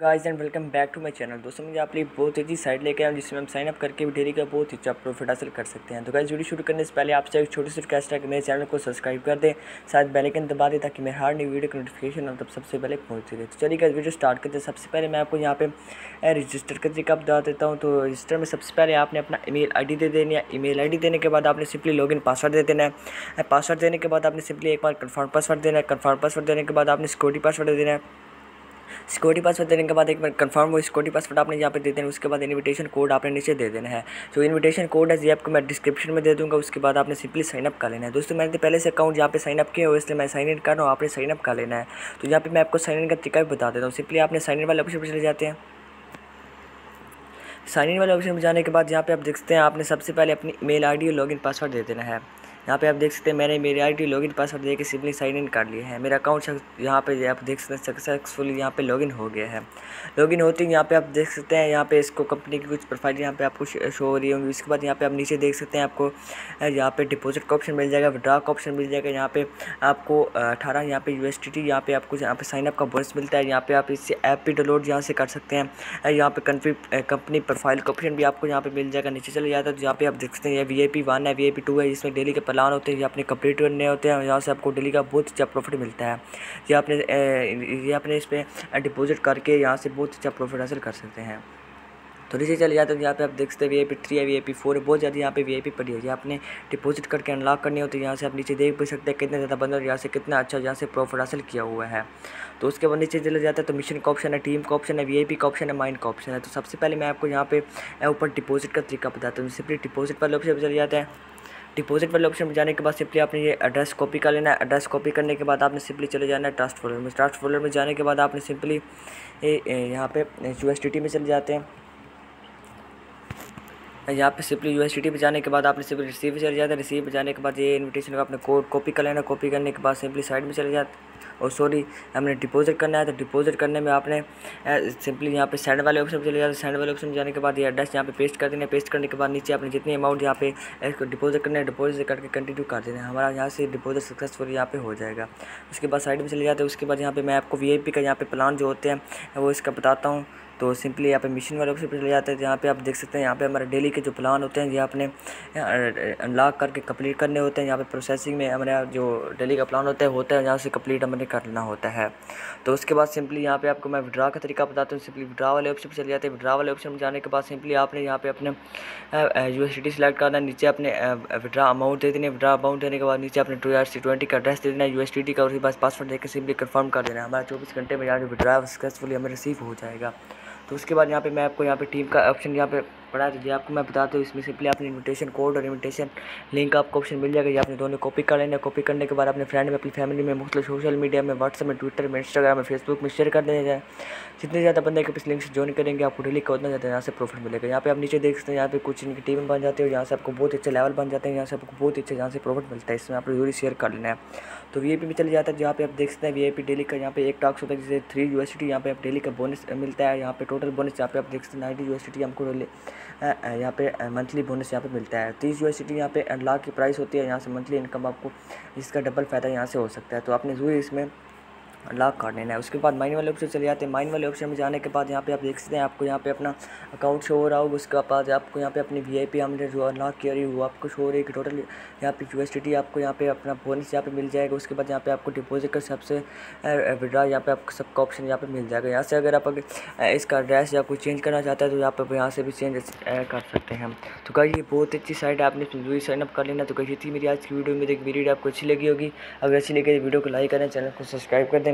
Guys and welcome back to my channel दोस्तों, मुझे आप लिए बहुत अच्छी साइट लेके आया जिसमें हम साइन अप करके भी डेली का बहुत ही अच्छा प्रॉफिट हासिल कर सकते हैं। तो गाइस वीडियो शुरू करने से पहले आपसे एक छोटी सी रिक्वेस्ट है कि मेरे चैनल को सब्सक्राइब कर दें, साथ बेल आइकन दबा दें, ताकि मेरे हर नई वीडियो की नोटिफिकेशन आप तब सबसे पहले पहुँच सके। तो चलिए गाइस वीडियो स्टार्ट करते हैं। सबसे पहले मैं आपको यहाँ पे रजिस्टर का तरीका बता देता हूँ। तो रजिस्टर में सबसे पहले आपने अपना ई मेल दे देनी है। ई मेल देने के बाद आपने सिंपली लॉगिन पासवर्ड दे देना है। पासवर्ड देने के बाद आपने सिंपली एक बार कन्फर्म पासवर्ड देना है। कन्फर्म पासवर्ड देने के बाद आपने सिक्योरिटी पासवर्ड दे देना है। सिक्योरिटी पासवर्ड देने के बाद एक बार कंफर्म वो सिक्योरिटी पासवर्ड आपने यहाँ पे दे देना उसके बाद इनविटेशन कोड आपने नीचे दे देना है। जो इनविटेशन कोड है, ये आपको मैं डिस्क्रिप्शन में दे दूँगा। उसके बाद आपने सिंपली साइनअप कर लेना है। दोस्तों, मैंने पहले से अकाउंट यहाँ पे साइनअप किया हुआ इसलिए मैं साइन इन कर रहा हूँ। आपने साइनअप कर लेना है। तो यहाँ पर मैं आपको साइन इन का तरीका भी बता देता हूँ। सिंपली आपने साइन इन वाले ऑप्शन पर चले जाते हैं। साइन इन वाले ऑप्शन में जाने के बाद यहाँ पे आप देखते हैं, आपने सबसे पहले अपनी मेल आईडी और लॉगिन पासवर्ड दे देना है। यहाँ पे आप देख सकते हैं मैंने मेरी आई डी लॉगिन पासवर्ड दे के सिंपली साइन इन कर लिया है मेरा अकाउंट यहाँ पे आप देख सकते हैं सक्सेसफुली यहाँ पे लॉगिन हो गया है लॉगिन होते ही यहाँ पे आप देख सकते हैं यहाँ पे इसको कंपनी की कुछ प्रोफ़ाइल यहाँ पे आपको शो हो रही होंगी उसके बाद यहाँ पे आप नीचे देख सकते हैं आपको यहाँ पे डिपॉजिट का ऑप्शन मिल जाएगा विड्रा का ऑप्शन मिल जाएगा यहाँ पे आपको अठारह यहाँ पे यू एस टी यहाँ पे आपको यहाँ पे साइनअप का बोनस मिलता है यहाँ पे आप इससे ऐप भी डाउनलोड यहाँ से कर सकते हैं यहाँ पे कंपनी प्रोफ़ाइल का ऑप्शन भी आपको यहाँ पे मिल जाएगा नीचे चले जाता है तो यहाँ पे आप देख सकते हैं वी आई पी वन है वी आई पी टू है इसमें डेली के प्लान होते हैं, ये अपने कंप्लीट करने होते हैं यहाँ से आपको डेली का बहुत अच्छा प्रॉफिट मिलता है। ये आपने ये अपने इस पर डिपॉजिट करके यहाँ से बहुत अच्छा प्रॉफिट हासिल कर सकते हैं। तो नीचे चले जाते हैं यहाँ पे आप देख सकते हैं वी आई पी थ्री है वी आई पी फोर है, बहुत ज़्यादा यहाँ पे वी आई पी पड़ी है। आपने डिपॉजिट करके अनलॉक करनी होती है यहाँ से आप नीचे देख भी सकते हैं कितने ज़्यादा बंदर यहाँ से कितना अच्छा यहाँ से प्रॉफिट हासिल किया हुआ है। तो उसके बाद नीचे चले जाता है तो मिशन का ऑप्शन है टीम का ऑप्शन है वी आई पी का ऑप्शन है माइंड का ऑप्शन है। तो सबसे पहले मैं आपको यहाँ पे ऊपर डिपॉजिट का तरीका बताता हूँ। सिंपली डिपॉजिट वाले ऑप्शन पर चले जाते हैं डिपॉजिट वाले ऑप्शन में जाने के बाद सिंपली आपने ये एड्रेस कॉपी कर लेना है। एड्रेस कॉपी करने के बाद आपने सिंपली चले जाना है ट्रस्ट फोल्डर में। ट्रस्ट फोल्डर में जाने के बाद आपने सिंपली यहाँ पे यूएसटीटी में चले जाते हैं। यहाँ पे सिंपली यू एस पे जाने के बाद आपने सिंपली रिसीव चले जाते हैं। रिसीव जाने के बाद ये इन्विटेशन का अपने कोड कॉपी कर लेना। कॉपी करने के बाद सिंपली साइड में चले जाते और सॉरी हमने डिपॉजिट करना है। तो डिपॉजिट करने में आपने सिंपली यहाँ पे सेंड वाले ऑप्शन चले जाते सेंड वाले ऑप्शन में जाने के बाद ये एड्रेस यहाँ पे पेस्ट कर देना पेस्ट करने के बाद नीचे आपने जितनी अमाउंट यहाँ पे डिपॉजिट करना है डिपॉजिट करके कंटिन्यू कर देना हमारा यहाँ से डिपॉजिट सक्सेसफुल यहाँ पे हो जाएगा। उसके बाद साइड में चले जाते हैं। उसके बाद यहाँ पे मैं आपको वीआईपी का यहाँ पे प्लान जो होते हैं, वो इसका बताता हूँ। तो सिंपली यहाँ पे मिशन वाले ऑप्शन पर चले जाते हैं यहाँ पे आप देख सकते हैं, यहाँ पे हमारे डेली के जो प्लान होते हैं, ये आपने अनलॉक करके कंप्लीट करने होते हैं। यहाँ पे प्रोसेसिंग में हमारे जो डेली का प्लान होता है होता है, यहाँ से कंप्लीट हमें करना होता है। तो उसके बाद सिंपली यहाँ पे आपको मैं विड्रा का तरीका बताता हूँ। सिंपली विड्रा वाले ऑप्शन पर चले जाते हैं। विड्रा वाले ऑप्शन में जाने के बाद सिंपली आपने यहाँ पे अपने यू एस सेलेक्ट करना है। नीचे अपने विड्रा अमाउंट दे देने विड्रा अमाउंट देने के बाद नीचे अपने टू आर सी ट्वेंटी का एड्रेस दे देना यू एस का उसके बाद पासवर्ड देकर सिंपली कन्फर्म कर देना हमारा चौबीस घंटे में यहाँ जो विड्रा सक्सेसफुली हमें रिसीव हो जाएगा। तो उसके बाद यहाँ पे मैं आपको यहाँ पे टीम का ऑप्शन यहाँ पे पढ़ा दीजिए आपको, मैं बताता हूँ, इसमें सिंपली आपने इन्विटेशन कोड और इन्विटेशन लिंक आपको ऑप्शन मिल जाएगा, ये आपने दोनों कॉपी कर लेना कॉपी करने के बाद अपने फ्रेंड में, अपनी फैमिली में मुख्तु सोशल मीडिया में व्हाट्सअप में ट्विटर में इंस्टाग्राम में फेसबुक में शेयर कर देना जाए। जितने ज़्यादा बंदे के इस लिंक से ज्वाइन करेंगे, आपको डेली का उतना ज़्यादा यहाँ से प्रॉफिट मिलेगा। यहाँ पे आप नीचे देख सकते हैं, यहाँ पे कुछ इनकी टीम बन जाती है यहाँ से आपको बहुत अच्छे लेवल बन जाते हैं, यहाँ से आपको बहुत अच्छे यहाँ से प्रॉफिट मिलता है, इसमें आपको ज़रूरी शेयर कर लेना है। तो वी भी चले जाता है, जहाँ पे आप देख सकते हैं VIP डेली का यहाँ पे एक टॉक्स होता है, जैसे थ्री यू यहाँ पे आप डेली का बोनस मिलता है, यहाँ पे टोटल बोनस यहाँ पे आप देख सकते हैं नाइनटी यू एस हमको यहाँ पे मंथली बोनस यहाँ पे मिलता है। तीस यू एस यहाँ पे लाख की प्राइस होती है, यहाँ से मंथली इनकम आपको, इसका डबल फ़ायदा यहाँ से हो सकता है। तो आपने ज़रूर इसमें लॉक कर लेना है उसके बाद माइन वाले ऑप्शन चले जाते हैं माइन वाले ऑप्शन में जाने के बाद यहाँ पे आप देख सकते हैं आपको यहाँ पे अपना अकाउंट शो हो रहा होगा उसके बाद आपको यहाँ पे अपनी वी आई पी हमने जो अनलॉक की रही वो आपको शो हो रही है कि टोटल यहाँ पे यूएसटी आपको यहाँ पे अपना बोनस यहाँ पे मिल जाएगा उसके बाद यहाँ पे आपको डिपॉजिट कर सबसे विड्रा यहाँ पे आपको सबका ऑप्शन यहाँ पे मिल जाएगा यहाँ से अगर आप अगर इसका एड्रेस या कोई चेंज करना चाहता है तो यहाँ पर यहाँ से भी चेंज कर सकते हैं तो कहीं बहुत अच्छी साइट है आपने ज़रूरी साइनअप कर लेना तो कही थी मेरी आज की वीडियो में देखिए वीडियो आपको अच्छी लगी होगी अगर अच्छी लगी तो वीडियो को लाइक करें चैनल को सब्सक्राइब कर दें